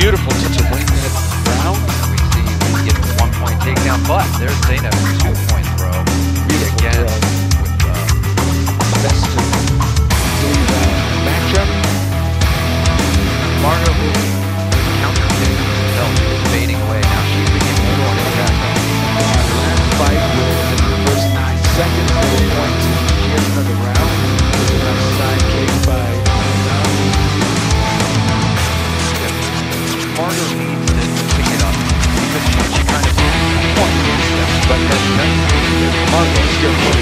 Beautiful Unmistakable